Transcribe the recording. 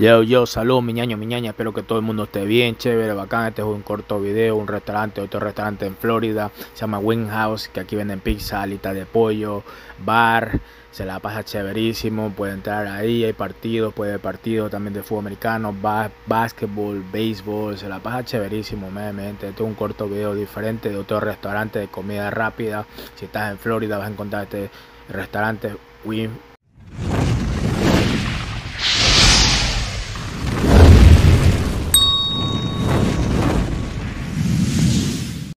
Yo, yo, salud, mi ñaño, mi ñaña, espero que todo el mundo esté bien, chévere, bacán. Este es un corto video, un restaurante, otro restaurante en Florida, se llama Wing House, que aquí venden pizza, alitas de pollo, bar, se la pasa chéverísimo, puede entrar ahí, hay partidos, puede haber partidos también de fútbol americano, básquetbol, béisbol, se la pasa chéverísimo, mente. Este es un corto video diferente de otro restaurante de comida rápida. Si estás en Florida vas a encontrar este restaurante Wing